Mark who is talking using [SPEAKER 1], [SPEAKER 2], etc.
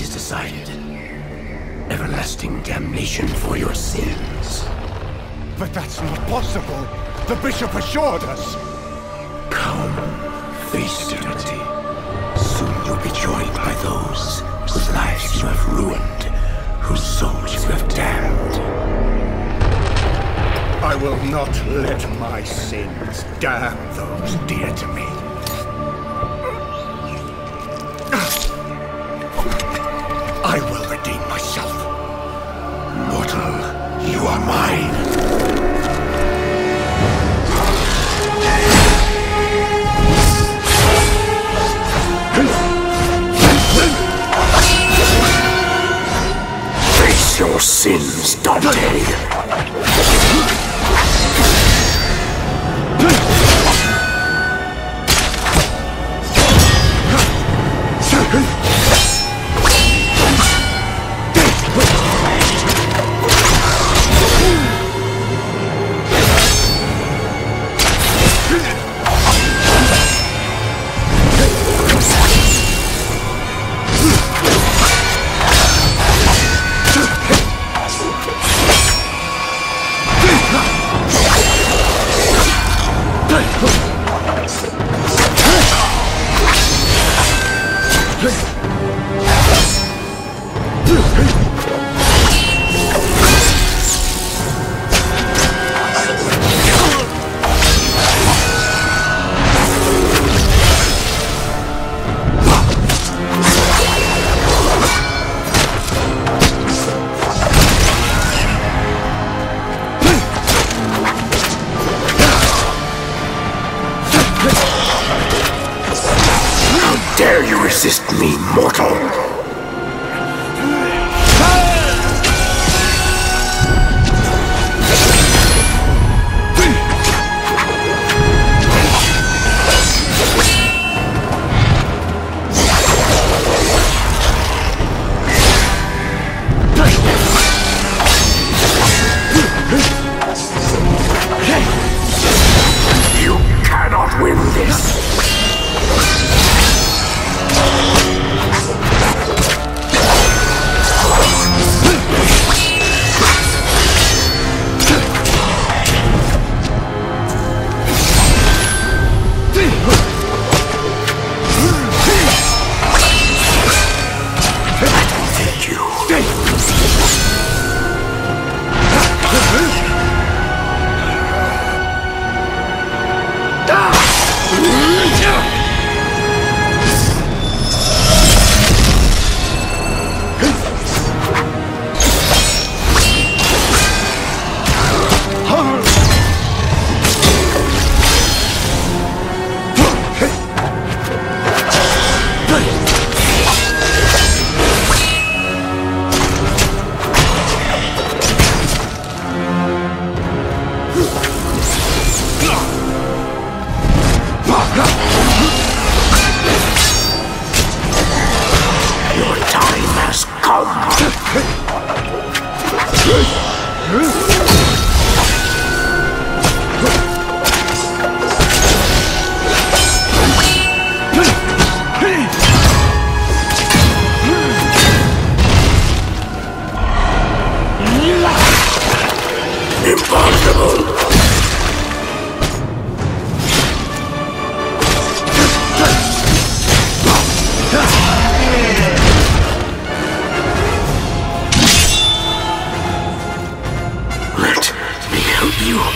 [SPEAKER 1] fate is decided. Everlasting damnation for your sins.
[SPEAKER 2] But that's not possible. The bishop assured us.
[SPEAKER 1] Come, face eternity. Soon you'll be joined by those whose lives you have ruined, whose souls you have damned.
[SPEAKER 2] I will not let my sins damn those dear to me.
[SPEAKER 1] You are mine. Face your sins, Dante. Resist me, mortal? Impossible! Let me help you.